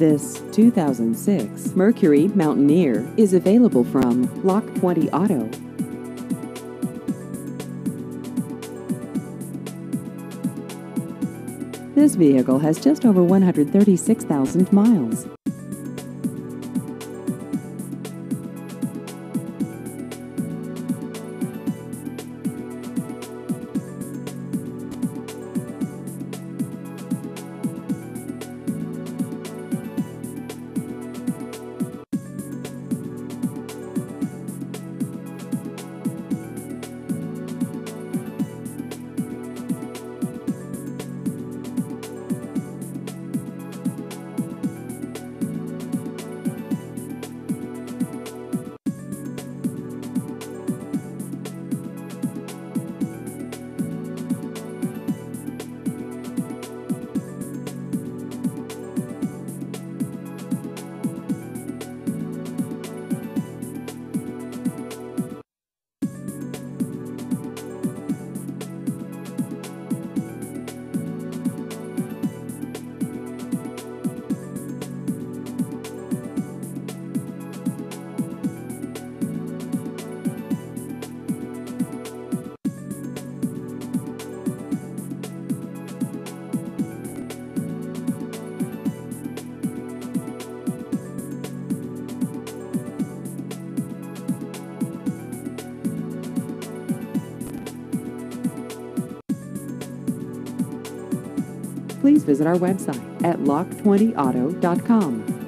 This 2006 Mercury Mountaineer is available from Lock 20 Auto. This vehicle has just over 136,000 miles. Please visit our website at lock20auto.com.